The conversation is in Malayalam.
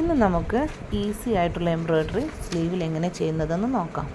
ഇന്ന് നമുക്ക് ഈസി ആയിട്ടുള്ള എംബ്രോയ്ഡറി സ്ലീവിൽ എങ്ങനെ ചെയ്യുന്നതെന്ന് നോക്കാം.